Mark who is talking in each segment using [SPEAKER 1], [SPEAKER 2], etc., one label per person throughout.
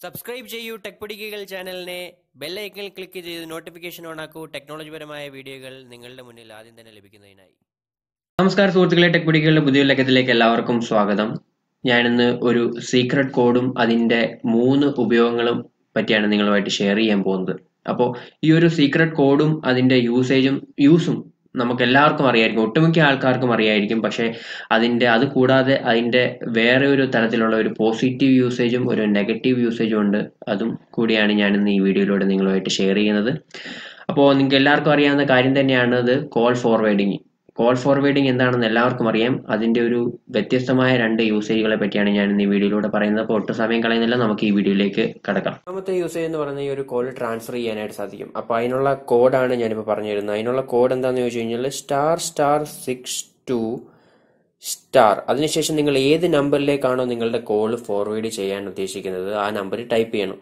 [SPEAKER 1] Subscribe ചെയ്യൂ tech പിടിക്കുകൾ ചാനലിനെ ബെല്ലൈക്കൽ click ചെയ്ത് നോട്ടിഫിക്കേഷൻ ഓണാക്കൂ ടെക്നോളജിപരമായ വീഡിയോകൾ നിങ്ങളുടെ മുന്നിൽ ആദ്യം തന്നെ ലഭിക്കുന്നതിനായി.
[SPEAKER 2] നമസ്കാരം സുഹൃത്തുക്കളെ. ടെക് പിടിക്കുകളുടെ പുതിയ ലക്കത്തിലേക്ക് എല്ലാവർക്കും സ്വാഗതം. ഞാനിന്ന് ഒരു സീക്രട്ട് കോഡും അതിന്റെ മൂന്ന് ഉപയോഗങ്ങളും പറ്റിയാണ് നിങ്ങളുമായിട്ട് ഷെയർ ചെയ്യാൻ പോകുന്നത്. അപ്പോൾ ഈ ഒരു സീക്രട്ട് കോഡും അതിന്റെ യൂസേജും യൂസും നമുക്ക് എല്ലാവർക്കും അറിയായിരിക്കും ഒട്ടുമിക്ക ആൾക്കാർക്കും അറിയായിരിക്കും. പക്ഷേ അതിന്റെ അത് കൂടാതെ അതിന്റെ വേറെ ഒരു തരത്തിലുള്ള ഒരു പോസിറ്റീവ് യൂസേജും ഒരു നെഗറ്റീവ് യൂസേജും ഉണ്ട്. അതും കൂടിയാണ് ഞാൻ ഇന്ന് ഈ വീഡിയോയിലൂടെ നിങ്ങളുമായിട്ട് ഷെയർ ചെയ്യുന്നത്. അപ്പോൾ നിങ്ങൾക്ക് എല്ലാവർക്കും അറിയാവുന്ന കാര്യം തന്നെയാണ് അത് കോൾ ഫോർവേഡിങ് കോൾ ഫോർവേഡിംഗ് എന്താണെന്ന് എല്ലാവർക്കും അറിയാം. അതിന്റെ ഒരു വ്യത്യസ്തമായ രണ്ട് യൂസേജുകളെ പറ്റിയാണ് ഞാൻ ഈ വീഡിയോയിലൂടെ പറയുന്നത്. അപ്പോൾ ഒട്ടും സമയം കളയുന്നില്ല. നമുക്ക് ഈ വീഡിയോയിലേക്ക് കടക്കാം.
[SPEAKER 1] രണ്ടാമത്തെ യൂസേജ് എന്ന് പറയുന്നത് ഈ ഒരു കോൾ ട്രാൻസ്ഫർ ചെയ്യാനായിട്ട് സാധിക്കും. അപ്പോൾ അതിനുള്ള കോഡാണ് ഞാനിപ്പോൾ പറഞ്ഞു തരുന്നത്. അതിനുള്ള കോഡ് എന്താണെന്ന് ചോദിച്ചു കഴിഞ്ഞാൽ star star six two star അതിനുശേഷം നിങ്ങൾ ഏത് നമ്പറിലേക്കാണോ നിങ്ങളുടെ കോൾ ഫോർവേഡ് ചെയ്യാൻ ഉദ്ദേശിക്കുന്നത് ആ നമ്പർ ടൈപ്പ് ചെയ്യണം.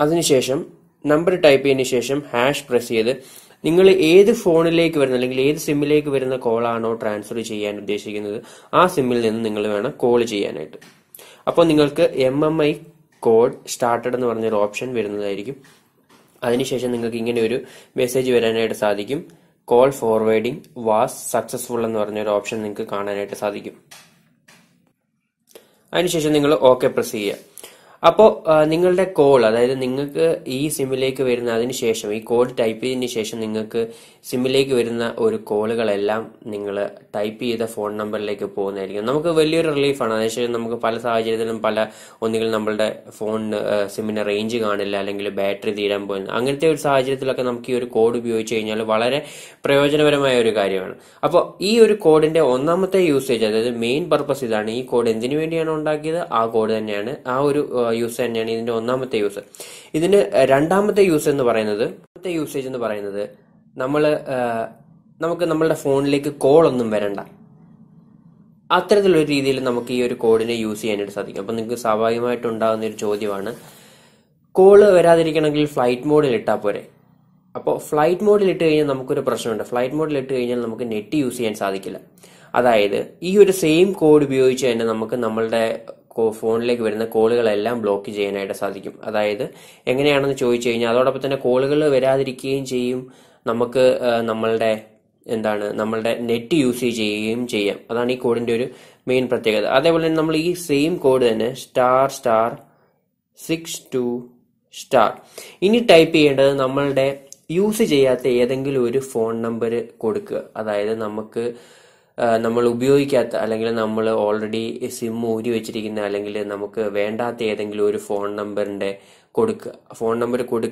[SPEAKER 1] അതിനുശേഷം നമ്പർ ടൈപ്പ് ചെയ്തതിനു ശേഷം ഹാഷ് പ്രസ് ചെയ്ത് നിങ്ങൾ ഏത് ഫോണിലേക്ക് വരുന്ന അല്ലെങ്കിൽ ഏത് സിമ്മിലേക്ക് വരുന്ന കോളാണോ ട്രാൻസ്ഫർ ചെയ്യാൻ ഉദ്ദേശിക്കുന്നത് ആ സിമ്മിൽ നിന്ന് നിങ്ങൾ വേണം കോൾ ചെയ്യാനായിട്ട്. അപ്പോൾ നിങ്ങൾക്ക് M M I code started എന്ന് പറഞ്ഞൊരു ഓപ്ഷൻ വരുന്നതായിരിക്കും. അതിനുശേഷം നിങ്ങൾക്ക് ഇങ്ങനെ ഒരു മെസ്സേജ് വരാനായിട്ട് സാധിക്കും. കോൾ ഫോർവേഡിംഗ് വാസ് സക്സസ്ഫുൾ എന്ന് പറഞ്ഞൊരു ഓപ്ഷൻ നിങ്ങൾക്ക് കാണാനായിട്ട് സാധിക്കും. അതിനുശേഷം നിങ്ങൾ ഓക്കെ പ്രസ് ചെയ്യുക. അപ്പോൾ നിങ്ങളുടെ കോൾ അതായത് നിങ്ങൾക്ക് ഈ സിമ്മിലേക്ക് വരുന്ന അതിന് ശേഷം ഈ കോഡ് ടൈപ്പ് ചെയ്തതിന് ശേഷം നിങ്ങൾക്ക് സിമ്മിലേക്ക് വരുന്ന ഒരു കോളുകളെല്ലാം നിങ്ങൾ ടൈപ്പ് ചെയ്ത ഫോൺ നമ്പറിലേക്ക് പോകുന്നതായിരിക്കും. നമുക്ക് വലിയൊരു റിലീഫാണ് അതിനുശേഷം നമുക്ക് പല സാഹചര്യത്തിലും പല ഒന്നുകിൽ നമ്മളുടെ ഫോണിന് സിമ്മിന് റേഞ്ച് കാണില്ല അല്ലെങ്കിൽ ബാറ്ററി തീരാൻ പോകുന്നു അങ്ങനത്തെ ഒരു സാഹചര്യത്തിലൊക്കെ നമുക്ക് ഈ ഒരു കോഡ് ഉപയോഗിച്ച് കഴിഞ്ഞാൽ വളരെ പ്രയോജനപരമായ ഒരു കാര്യമാണ്. അപ്പോൾ ഈ ഒരു കോഡിന്റെ ഒന്നാമത്തെ യൂസേജ് അതായത് മെയിൻ പർപ്പസ് ഇതാണ് ഈ കോഡ് എന്തിനു വേണ്ടിയാണ് ഉണ്ടാക്കിയത്? ആ കോഡ് തന്നെയാണ് ആ ഒരു യൂസ് തന്നെയാണ് ഇതിന്റെ ഒന്നാമത്തെ യൂസ് ഇതിന് രണ്ടാമത്തെ യൂസ് എന്ന് പറയുന്നത് രണ്ടാമത്തെ യൂസേജ് എന്ന് പറയുന്നത് നമ്മൾ നമുക്ക് നമ്മളുടെ ഫോണിലേക്ക് കോൾ ഒന്നും വരണ്ട. അത്തരത്തിലൊരു രീതിയിൽ നമുക്ക് ഈ ഒരു കോഡിനെ യൂസ് ചെയ്യാനായിട്ട് സാധിക്കും. അപ്പം നിങ്ങൾക്ക് സ്വാഭാവികമായിട്ട് ഉണ്ടാകുന്ന ഒരു ചോദ്യമാണ് കോൾ വരാതിരിക്കണമെങ്കിൽ ഫ്ലൈറ്റ് മോഡിൽ ഇട്ടാൽ പോരെ. അപ്പോൾ ഫ്ലൈറ്റ് മോഡിൽ ഇട്ട് കഴിഞ്ഞാൽ നമുക്കൊരു പ്രശ്നമുണ്ട്. ഫ്ലൈറ്റ് മോഡിൽ ഇട്ട് കഴിഞ്ഞാൽ നമുക്ക് നെറ്റ് യൂസ് ചെയ്യാൻ സാധിക്കില്ല. അതായത് ഈ ഒരു സെയിം കോഡ് ഉപയോഗിച്ച് തന്നെ നമുക്ക് നമ്മളുടെ ഫോണിലേക്ക് വരുന്ന കോളുകളെല്ലാം ബ്ലോക്ക് ചെയ്യാനായിട്ട് സാധിക്കും. അതായത് എങ്ങനെയാണെന്ന് ചോദിച്ചു കഴിഞ്ഞാൽ അതോടൊപ്പം തന്നെ കോളുകൾ വരാതിരിക്കുകയും ചെയ്യും. നമുക്ക് നമ്മളുടെ എന്താണ് നമ്മളുടെ നെറ്റ് യൂസ് ചെയ്യുകയും ചെയ്യാം. അതാണ് ഈ കോഡിന്റെ ഒരു മെയിൻ പ്രത്യേകത. അതേപോലെ തന്നെ നമ്മൾ ഈ സെയിം കോഡ് തന്നെ star star six two star. ഇനി ടൈപ്പ് ചെയ്യേണ്ടത് നമ്മളുടെ യൂസ് ചെയ്യാത്ത ഏതെങ്കിലും ഒരു ഫോൺ നമ്പർ കൊടുക്കുക. അതായത് നമുക്ക് നമ്മൾ ഉപയോഗിക്കാത്ത അല്ലെങ്കിൽ നമ്മൾ ഓൾറെഡി സിം ഊരി വെച്ചിരിക്കുന്ന അല്ലെങ്കിൽ നമുക്ക് വേണ്ടാത്ത ഏതെങ്കിലും ഒരു ഫോൺ നമ്പറിന്റെ കൊടുക്കുക ഫോൺ നമ്പർ കൊടു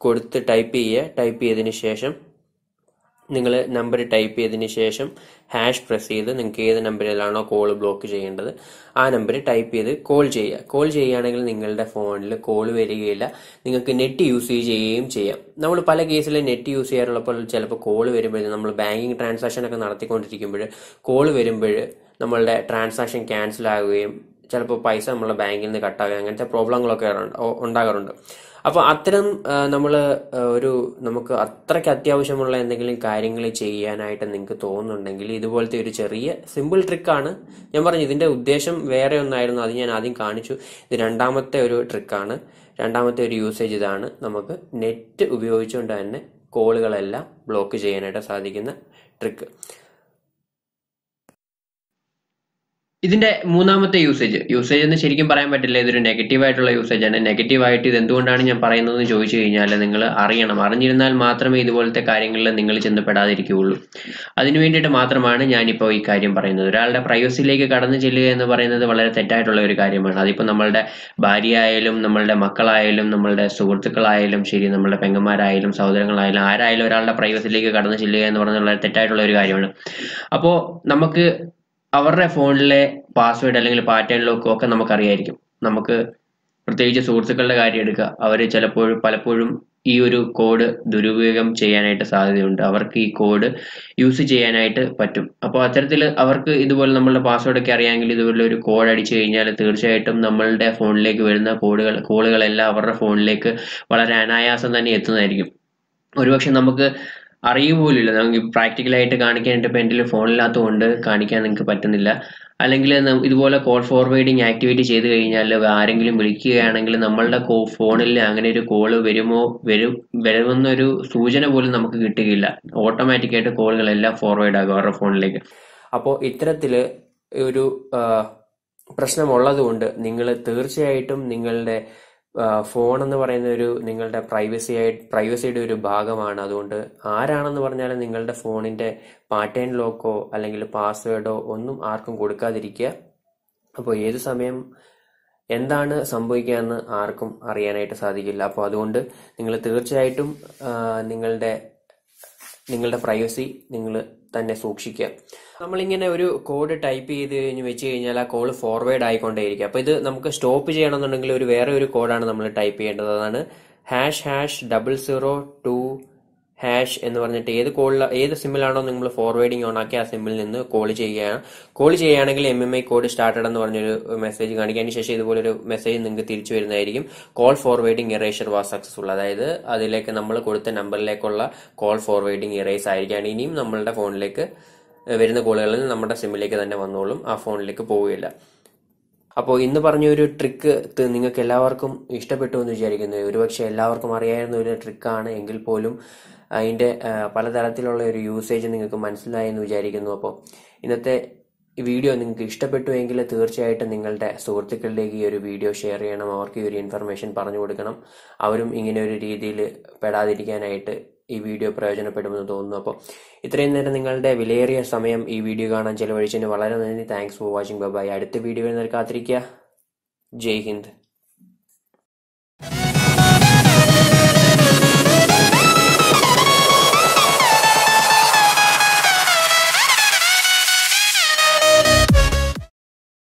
[SPEAKER 1] കൊടുത്ത് ടൈപ്പ് ചെയ്യുക ടൈപ്പ് ചെയ്തതിന് ശേഷം നിങ്ങൾ നമ്പർ ടൈപ്പ് ചെയ്തതിന് ശേഷം ഹാഷ് പ്രസ് ചെയ്ത് നിങ്ങൾക്ക് ഏത് നമ്പറിലാണോ കോൾ ബ്ലോക്ക് ചെയ്യേണ്ടത് ആ നമ്പർ ടൈപ്പ് ചെയ്ത് കോൾ ചെയ്യുക. കോൾ ചെയ്യുകയാണെങ്കിൽ നിങ്ങളുടെ ഫോണിൽ കോൾ വരികയില്ല. നിങ്ങൾക്ക് നെറ്റ് യൂസ് ചെയ്യുകയും ചെയ്യാം. നമ്മൾ പല കേസിൽ നെറ്റ് യൂസ് ചെയ്യാറുള്ളപ്പോൾ ചിലപ്പോൾ കോൾ വരുമ്പോൾ നമ്മൾ ബാങ്കിങ് ട്രാൻസാക്ഷൻ ഒക്കെ നടത്തിക്കൊണ്ടിരിക്കുമ്പോൾ കോൾ വരുമ്പോൾ നമ്മളുടെ ട്രാൻസാക്ഷൻ ക്യാൻസൽ ആകുകയും ചിലപ്പോൾ പൈസ നമ്മളെ ബാങ്കിൽ നിന്ന് കട്ടാകുക അങ്ങനത്തെ പ്രോബ്ലങ്ങളൊക്കെ ഉണ്ടാകാറുണ്ട്. അപ്പോൾ അത്തരം നമ്മൾ ഒരു നമുക്ക് അത്രയ്ക്ക് അത്യാവശ്യമുള്ള എന്തെങ്കിലും കാര്യങ്ങൾ ചെയ്യാനായിട്ട് നിങ്ങൾക്ക് തോന്നുന്നുണ്ടെങ്കിൽ ഇതുപോലത്തെ ഒരു ചെറിയ സിമ്പിൾ ട്രിക്കാണ് ഞാൻ പറഞ്ഞു ഇതിന്റെ ഉദ്ദേശം വേറെ ഒന്നായിരുന്നു അത് ഞാൻ ആദ്യം കാണിച്ചു. ഇത് രണ്ടാമത്തെ ഒരു ട്രിക്കാണ് രണ്ടാമത്തെ ഒരു യൂസേജ് ഇതാണ്. നമുക്ക് നെറ്റ് ഉപയോഗിച്ചുകൊണ്ട് തന്നെ കോളുകളെല്ലാം ബ്ലോക്ക് ചെയ്യാനായിട്ട് സാധിക്കുന്ന ട്രിക്ക്
[SPEAKER 2] ഇതിന്റെ മൂന്നാമത്തെ യൂസേജ് യൂസേജ് എന്ന് ശരിക്കും പറയാൻ പറ്റില്ല ഇതൊരു നെഗറ്റീവ് ആയിട്ടുള്ള യൂസേജ് ആണ്. നെഗറ്റീവ് ആയിട്ട് ഇത് എന്തുകൊണ്ടാണ് ഞാൻ പറയുന്നതെന്ന് ചോദിച്ചു കഴിഞ്ഞാൽ നിങ്ങൾ അറിയണം. അറിഞ്ഞിരുന്നാൽ മാത്രമേ ഇതുപോലത്തെ കാര്യങ്ങളിൽ നിങ്ങൾ ചെന്ന് പെടാതിരിക്കുകയുള്ളൂ അതിനു വേണ്ടിയിട്ട് മാത്രമാണ് ഞാനിപ്പോൾ ഈ കാര്യം പറയുന്നത്. ഒരാളുടെ പ്രൈവസിയിലേക്ക് കടന്നു ചെല്ലുക എന്ന് പറയുന്നത് വളരെ തെറ്റായിട്ടുള്ള ഒരു കാര്യമാണ്. അതിപ്പോൾ നമ്മളുടെ ഭാര്യ ആയാലും നമ്മളുടെ മക്കളായാലും നമ്മളുടെ സുഹൃത്തുക്കളായാലും ശരി നമ്മളുടെ പെങ്ങന്മാരായാലും സഹോദരങ്ങളായാലും ആരായാലും ഒരാളുടെ പ്രൈവസിയിലേക്ക് കടന്നു ചെല്ലുക എന്ന് പറയുന്നത് വളരെ തെറ്റായിട്ടുള്ള ഒരു കാര്യമാണ്. അപ്പോൾ നമുക്ക് അവരുടെ ഫോണിലെ പാസ്വേഡ് അല്ലെങ്കിൽ പാറ്റേൺ ലോക്കും ഒക്കെ നമുക്കറിയായിരിക്കും. നമുക്ക് പ്രത്യേകിച്ച് സുഹൃത്തുക്കളുടെ കാര്യം എടുക്കുക. അവർ ചിലപ്പോഴും പലപ്പോഴും ഈ ഒരു കോഡ് ദുരുപയോഗം ചെയ്യാനായിട്ട് സാധ്യതയുണ്ട്. അവർക്ക് ഈ കോഡ് യൂസ് ചെയ്യാനായിട്ട് പറ്റും. അപ്പോൾ അത്തരത്തിൽ അവർക്ക് ഇതുപോലെ നമ്മളുടെ പാസ്വേഡ് ഒക്കെ അറിയാമെങ്കിൽ ഇതുപോലെ ഒരു കോഡ് അടിച്ചു കഴിഞ്ഞാൽ തീർച്ചയായിട്ടും നമ്മളുടെ ഫോണിലേക്ക് വരുന്ന കോഡുകൾ കോളുകളെല്ലാം അവരുടെ ഫോണിലേക്ക് വളരെ അനായാസം തന്നെ എത്തുന്നതായിരിക്കും. ഒരുപക്ഷെ നമുക്ക് അറിയുക പോലുമില്ല നമുക്ക് പ്രാക്ടിക്കലായിട്ട് കാണിക്കാനായിട്ട് ഇപ്പം എന്റെ ഫോണില്ലാത്തതുകൊണ്ട് കാണിക്കാൻ നിങ്ങൾക്ക് പറ്റുന്നില്ല. അല്ലെങ്കിൽ ഇതുപോലെ കോൾ ഫോർവേഡിങ് ആക്ടിവേറ്റ് ചെയ്ത് കഴിഞ്ഞാൽ ആരെങ്കിലും വിളിക്കുകയാണെങ്കിൽ നമ്മളുടെ ഫോണിൽ അങ്ങനെ ഒരു കോൾ വരുമോ വരും വരുമെന്നൊരു സൂചന പോലും നമുക്ക് കിട്ടുകയില്ല. ഓട്ടോമാറ്റിക്കായിട്ട് കോളുകളെല്ലാം ഫോർവേഡ് ആകും അവരുടെ ഫോണിലേക്ക്.
[SPEAKER 1] അപ്പോൾ ഇത്തരത്തിൽ ഒരു പ്രശ്നമുള്ളതുകൊണ്ട് പ്രശ്നമുള്ളത് കൊണ്ട് നിങ്ങൾ തീർച്ചയായിട്ടും നിങ്ങളുടെ ഫോൺ എന്ന് പറയുന്ന ഒരു നിങ്ങളുടെ പ്രൈവസി പ്രൈവസിയുടെ ഒരു ഭാഗമാണ്. അതുകൊണ്ട് ആരാണെന്ന് പറഞ്ഞാലും നിങ്ങളുടെ ഫോണിന്റെ പാറ്റേൺ ലോക്കോ അല്ലെങ്കിൽ പാസ്വേഡോ ഒന്നും ആർക്കും കൊടുക്കാതിരിക്കുക. അപ്പോൾ ഏത് സമയം എന്താണ് സംഭവിക്കുകയെന്ന് ആർക്കും അറിയാനായിട്ട് സാധിക്കില്ല. അപ്പോൾ അതുകൊണ്ട് നിങ്ങൾ തീർച്ചയായിട്ടും നിങ്ങളുടെ നിങ്ങളുടെ പ്രൈവസി നിങ്ങൾ തന്നെ സൂക്ഷിക്കുക. നമ്മളിങ്ങനെ ഒരു കോഡ് ടൈപ്പ് ചെയ്ത് കഴിഞ്ഞ് വെച്ച് കഴിഞ്ഞാൽ ആ കോൾ ഫോർവേഡ് ആയിക്കൊണ്ടേയിരിക്കും. അപ്പോൾ ഇത് നമുക്ക് സ്റ്റോപ്പ് ചെയ്യണമെന്നുണ്ടെങ്കിൽ ഒരു വേറെ ഒരു കോഡാണ് നമ്മൾ ടൈപ്പ് ചെയ്യേണ്ടത്. അതാണ് hash hash double zero two hash എന്ന് പറഞ്ഞിട്ട് ഏത് കോളിൽ ഏത് സിമ്മിലാണോ നിങ്ങൾ ഫോർവേഡിംഗ് ഓൺ ആക്കി ആ സിമ്മിൽ നിന്ന് കോൾ ചെയ്യുകയാണ് കോൾ ചെയ്യുകയാണെങ്കിൽ M M I code started എന്ന് പറഞ്ഞൊരു മെസ്സേജ് കാണിക്കാൻ ശേഷം ഇതുപോലെ ഒരു മെസ്സേജ് നിങ്ങൾക്ക് തിരിച്ചു വരുന്നതായിരിക്കും. Call forwarding erasure was successful അതായത് അതിലേക്ക് നമ്മൾ കൊടുത്ത നമ്പറിലേക്കുള്ള കോൾ ഫോർവേഡിംഗ് ഇറേസ് ആയിരിക്കുകയാണ്. ഇനിയും നമ്മളുടെ ഫോണിലേക്ക് വരുന്ന കോളുകളിൽ നമ്മുടെ സിമ്മിലേക്ക് തന്നെ വന്നോളും. ആ ഫോണിലേക്ക് പോവുകയില്ല. അപ്പോൾ ഇന്ന് പറഞ്ഞ ഒരു ട്രിക്ക് നിങ്ങൾക്ക് എല്ലാവർക്കും ഇഷ്ടപ്പെട്ടു എന്ന് വിചാരിക്കുന്നു. ഒരുപക്ഷെ എല്ലാവർക്കും അറിയാവുന്ന ഒരു ട്രിക്കാണ് എങ്കിൽ പോലും അതിന്റെ പലതരത്തിലുള്ള ഒരു യൂസേജ് നിങ്ങൾക്ക് മനസ്സിലായി എന്ന് വിചാരിക്കുന്നു. അപ്പോൾ ഇന്നത്തെ വീഡിയോ നിങ്ങൾക്ക് ഇഷ്ടപ്പെട്ടു എങ്കിൽ തീർച്ചയായിട്ടും നിങ്ങളുടെ സുഹൃത്തുക്കളിലേക്ക് ഈ ഒരു വീഡിയോ ഷെയർ ചെയ്യണം. അവർക്ക് ഈ ഒരു ഇൻഫർമേഷൻ പറഞ്ഞു കൊടുക്കണം. അവരും ഇങ്ങനെ ഒരു രീതിയിൽ പെടാതിരിക്കാനായിട്ട് ഈ വീഡിയോ പ്രയോജനപ്പെടുമെന്ന് തോന്നുന്നു. അപ്പോൾ ഇത്രയും നേരം നിങ്ങളുടെ വിലയേറിയ സമയം ഈ വീഡിയോ കാണാൻ ചിലവഴിച്ചതിന് വളരെ നന്ദി. താങ്ക്സ് ഫോർ വാച്ചിങ് ബൈ അടുത്ത വീഡിയോ വീഡിയോയിൽ കാത്തിരിക്കുക. ജയ് ഹിന്ദ്.